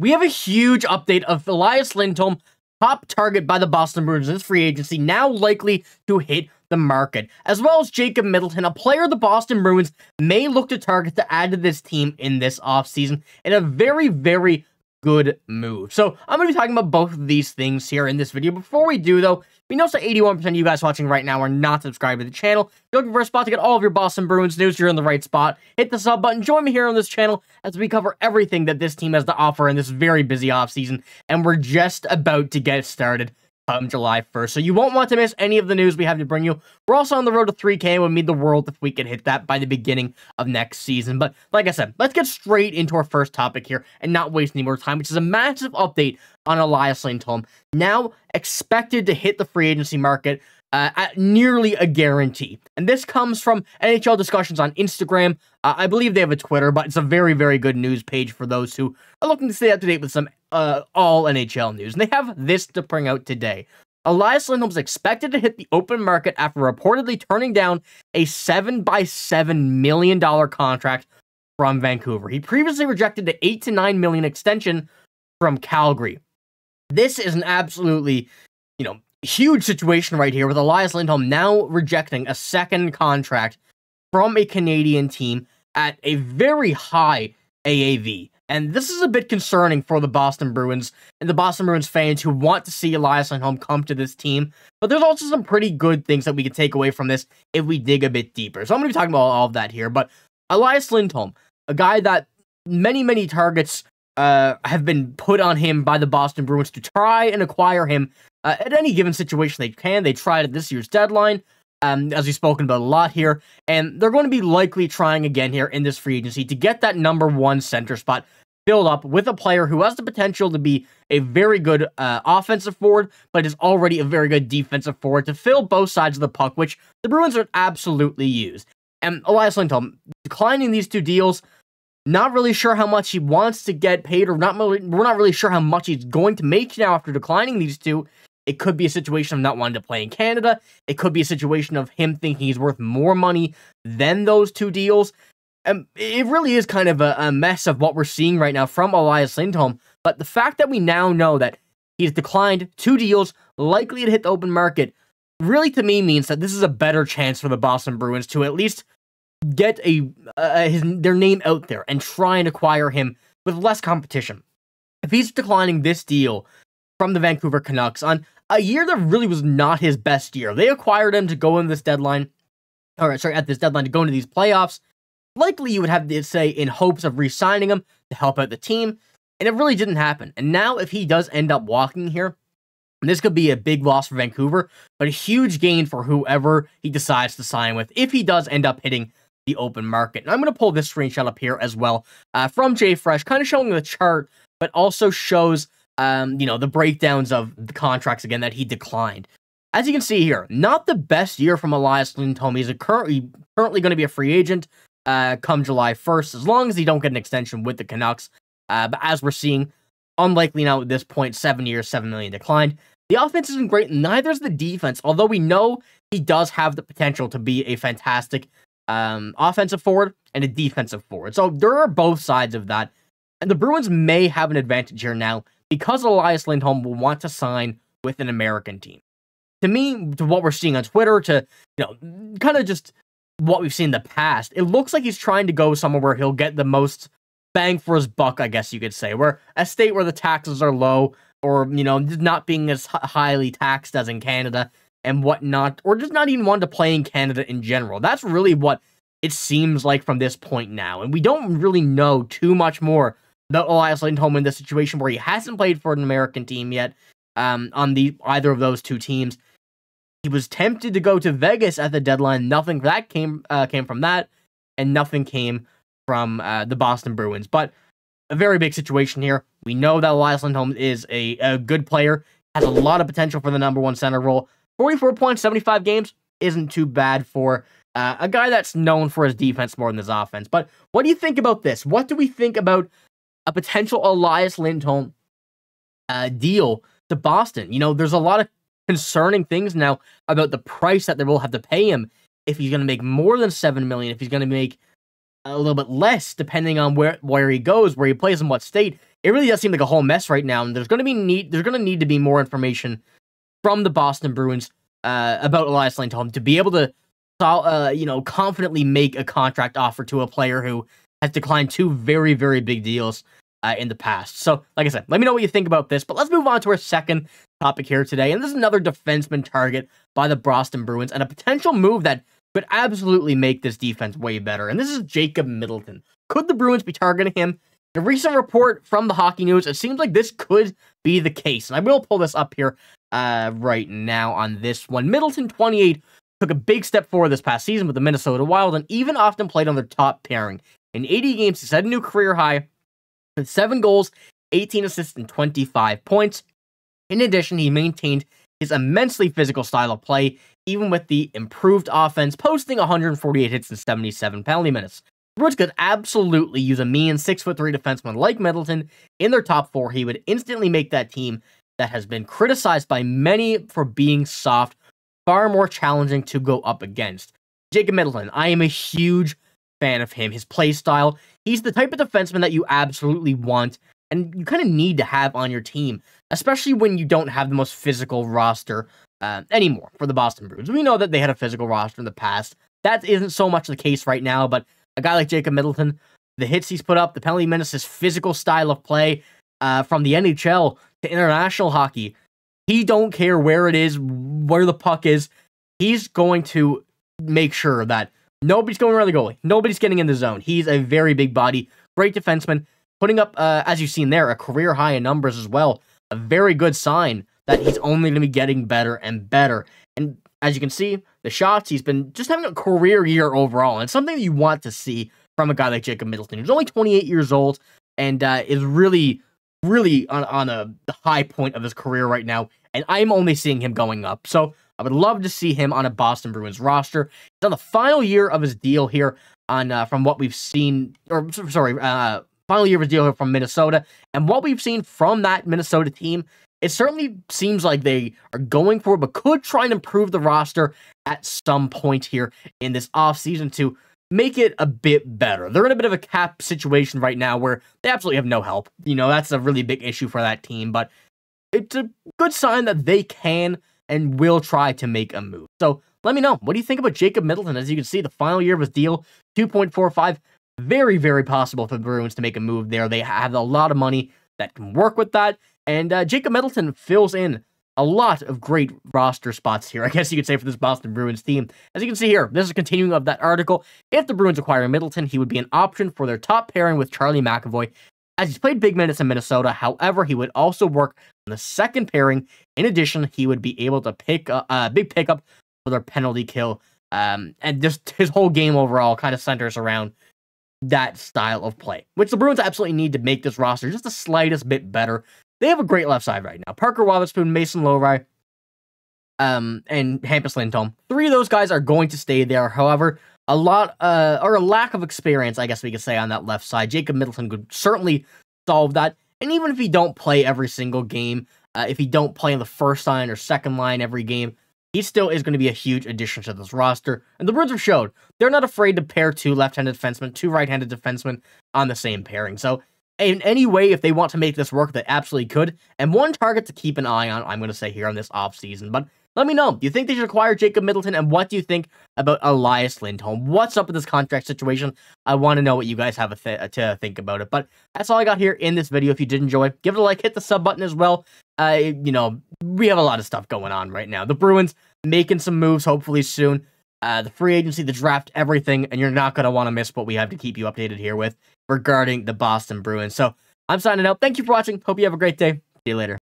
We have a huge update of Elias Lindholm, top target by the Boston Bruins in this free agency, now likely to hit the market, as well as Jacob Middleton, a player the Boston Bruins may look to target to add to this team in this offseason in a very, very good move. So I'm going to be talking about both of these things here in this video. Before we do, though, we know that 81% of you guys watching right now are not subscribed to the channel. If you're looking for a spot to get all of your Boston Bruins news, you're in the right spot. Hit the sub button, join me here on this channel as we cover everything that this team has to offer in this very busy offseason, and we're just about to get started come July 1st. So you won't want to miss any of the news we have to bring you. We're also on the road to 3K and would mean the world if we can hit that by the beginning of next season. But like I said, let's get straight into our first topic here and not waste any more time, which is a massive update on Elias Lindholm. Now expected to hit the free agency market uh, at nearly a guarantee. And this comes from NHL discussions on Instagram. Uh, I believe they have a Twitter, but it's a very, very good news page for those who are looking to stay up to date with some uh, all NHL news. And they have this to bring out today. Elias Lindholm is expected to hit the open market after reportedly turning down a seven by seven million dollar contract from Vancouver. He previously rejected the eight to nine million extension from Calgary. This is an absolutely, you know, huge situation right here with Elias Lindholm now rejecting a second contract from a Canadian team at a very high AAV. And this is a bit concerning for the Boston Bruins and the Boston Bruins fans who want to see Elias Lindholm come to this team. But there's also some pretty good things that we can take away from this if we dig a bit deeper. So I'm going to be talking about all of that here. But Elias Lindholm, a guy that many, many targets uh, have been put on him by the Boston Bruins to try and acquire him uh, at any given situation they can. They tried at this year's deadline, um, as we've spoken about a lot here, and they're going to be likely trying again here in this free agency to get that number one center spot filled up with a player who has the potential to be a very good uh, offensive forward, but is already a very good defensive forward to fill both sides of the puck, which the Bruins are absolutely used. And Elias Lindholm declining these two deals. Not really sure how much he wants to get paid, or not really, we're not really sure how much he's going to make now after declining these two. It could be a situation of not wanting to play in Canada. It could be a situation of him thinking he's worth more money than those two deals. And it really is kind of a, a mess of what we're seeing right now from Elias Lindholm. But the fact that we now know that he's declined two deals, likely to hit the open market, really to me means that this is a better chance for the Boston Bruins to at least get a uh, his their name out there and try and acquire him with less competition. If he's declining this deal from the Vancouver Canucks on a year that really was not his best year. They acquired him to go in this deadline, or sorry, at this deadline to go into these playoffs. Likely, you would have to say in hopes of re-signing him to help out the team, and it really didn't happen. And now, if he does end up walking here, this could be a big loss for Vancouver, but a huge gain for whoever he decides to sign with if he does end up hitting the open market. And I'm going to pull this screenshot up here as well uh, from Fresh, kind of showing the chart, but also shows um, you know, the breakdowns of the contracts again that he declined. As you can see here, not the best year from Elias Lindholm. He's currently currently going to be a free agent uh, come July 1st, as long as he don't get an extension with the Canucks. Uh, but as we're seeing, unlikely now at this point, seven years, seven million declined. The offense isn't great, neither is the defense, although we know he does have the potential to be a fantastic um, offensive forward and a defensive forward. So there are both sides of that. And the Bruins may have an advantage here now because Elias Lindholm will want to sign with an American team. To me, to what we're seeing on Twitter, to you know, kind of just what we've seen in the past, it looks like he's trying to go somewhere where he'll get the most bang for his buck, I guess you could say, where a state where the taxes are low, or you know, not being as highly taxed as in Canada and whatnot, or just not even want to play in Canada in general. That's really what it seems like from this point now, and we don't really know too much more about Elias Lindholm in this situation where he hasn't played for an American team yet um, on the either of those two teams. He was tempted to go to Vegas at the deadline. Nothing that came uh, came from that, and nothing came from uh, the Boston Bruins. But a very big situation here. We know that Elias Lindholm is a, a good player, has a lot of potential for the number one center role. 44 points, 75 games isn't too bad for uh, a guy that's known for his defense more than his offense. But what do you think about this? What do we think about a potential Elias Lindholm uh, deal to Boston. You know, there's a lot of concerning things now about the price that they will have to pay him if he's going to make more than seven million, if he's going to make a little bit less, depending on where where he goes, where he plays, in what state. it really does seem like a whole mess right now. And there's going to be need there's going to need to be more information from the Boston Bruins uh, about Elias Lindholm to be able to, uh, you know, confidently make a contract offer to a player who has declined two very very big deals uh, in the past. So, like I said, let me know what you think about this. But let's move on to our second topic here today, and this is another defenseman target by the Boston Bruins and a potential move that could absolutely make this defense way better. And this is Jacob Middleton. Could the Bruins be targeting him? A recent report from the Hockey News, it seems like this could be the case. And I will pull this up here uh, right now on this one. Middleton, 28, took a big step forward this past season with the Minnesota Wild and even often played on their top pairing. In 80 games, he set a new career high with 7 goals, 18 assists, and 25 points. In addition, he maintained his immensely physical style of play, even with the improved offense, posting 148 hits and 77 penalty minutes. The Bruins could absolutely use a mean 6'3 defenseman like Middleton in their top four. He would instantly make that team that has been criticized by many for being soft far more challenging to go up against. Jacob Middleton, I am a huge fan of him. His play style, he's the type of defenseman that you absolutely want and you kind of need to have on your team, especially when you don't have the most physical roster uh, anymore for the Boston Bruins. We know that they had a physical roster in the past. That isn't so much the case right now, but a guy like Jacob Middleton, the hits he's put up, the penalty minutes, his physical style of play uh, from the NHL to international hockey, he don't care where it is, where the puck is. He's going to make sure that nobody's going around the goalie. Nobody's getting in the zone. He's a very big body, great defenseman putting up, uh, as you've seen there, a career high in numbers as well. A very good sign that he's only going to be getting better and better. And as you can see, the shots, he's been just having a career year overall. And it's something that you want to see from a guy like Jacob Middleton, who's only 28 years old and uh, is really, really on, on a the high point of his career right now. And I'm only seeing him going up. So I would love to see him on a Boston Bruins roster. He's on the final year of his deal here on uh, from what we've seen, or sorry, uh, final year of deal here from Minnesota. And what we've seen from that Minnesota team, it certainly seems like they are going for it, but could try and improve the roster at some point here in this offseason to make it a bit better. They're in a bit of a cap situation right now where they absolutely have no help. You know, that's a really big issue for that team, but it's a good sign that they can and will try to make a move. So let me know. What do you think about Jacob Middleton? As you can see, the final year of his deal, 2.45 very, very possible for the Bruins to make a move there. They have a lot of money that can work with that. And uh, Jacob Middleton fills in a lot of great roster spots here, I guess you could say, for this Boston Bruins team. As you can see here, this is continuing of that article. If the Bruins acquire Middleton, he would be an option for their top pairing with Charlie McAvoy, as he's played big minutes in Minnesota. However, he would also work on the second pairing. In addition, he would be able to pick a, a big pickup for their penalty kill. Um, and just his whole game overall kind of centers around that style of play, which the Bruins absolutely need to make this roster just the slightest bit better. They have a great left side right now. Parker Wotherspoon, Mason Lohrei, um, and Hampus Lindholm. Three of those guys are going to stay there. However, a lot, uh, or a lack of experience, I guess we could say, on that left side. Jacob Middleton could certainly solve that. And even if he don't play every single game, uh, if he don't play in the first line or second line every game, he still is going to be a huge addition to this roster. And the Bruins have showed they're not afraid to pair two left-handed defensemen, two right-handed defensemen on the same pairing. So in any way, if they want to make this work, they absolutely could. And one target to keep an eye on, I'm going to say here on this offseason. But let me know. Do you think they should acquire Jacob Middleton? And what do you think about Elias Lindholm? What's up with this contract situation? I want to know what you guys have th to think about it. But that's all I got here in this video. If you did enjoy, give it a like, hit the sub button as well. Uh, you know, we have a lot of stuff going on right now. The Bruins making some moves, hopefully soon. Uh, the free agency, the draft, everything, and you're not going to want to miss what we have to keep you updated here with regarding the Boston Bruins. So I'm signing out. Thank you for watching. Hope you have a great day. See you later.